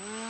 Mm-hmm.